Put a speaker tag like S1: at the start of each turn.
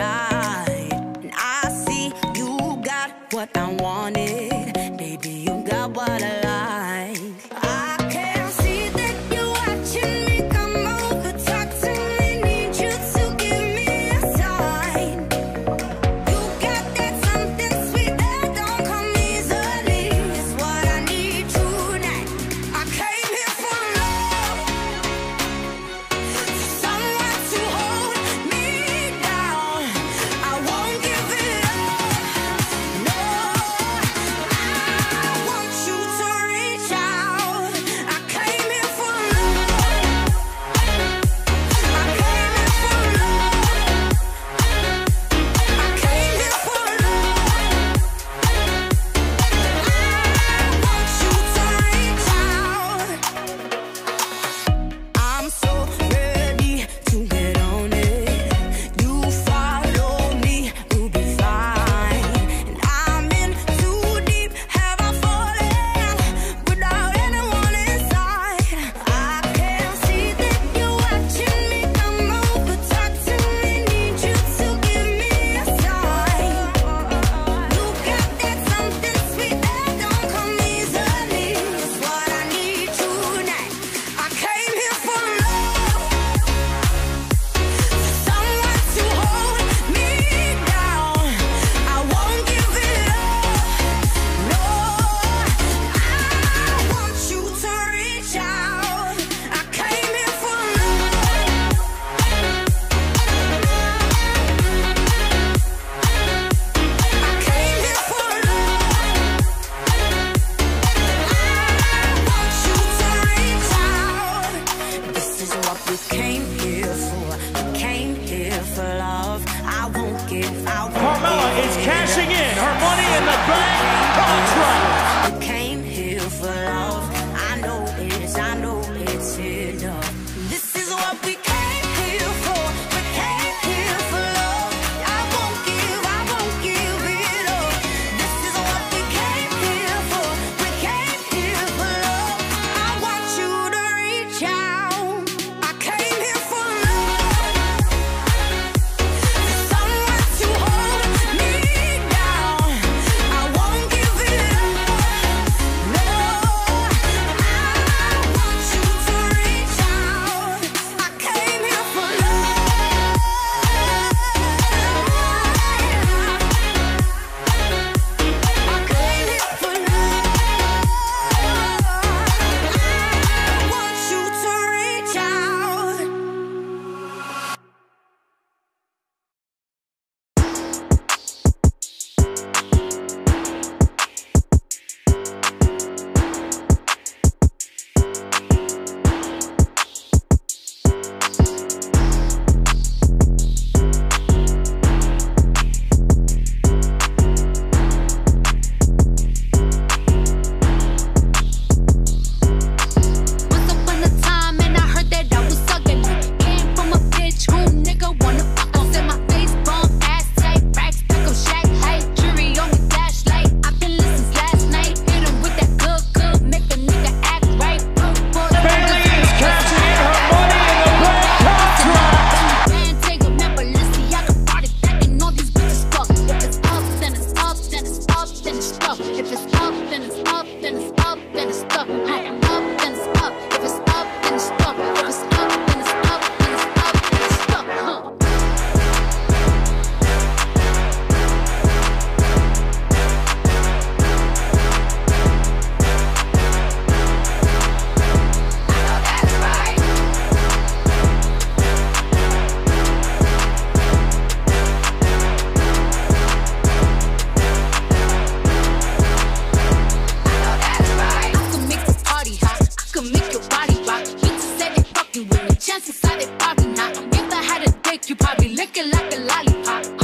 S1: right. And I see you got what I wanted. Baby, you got what I like. came here for, I came here for love. I won't give, I won't Carmella give is cashing in her money in the bank.
S2: it popping hot. If I had a dick, you'd probably lick it like a lollipop.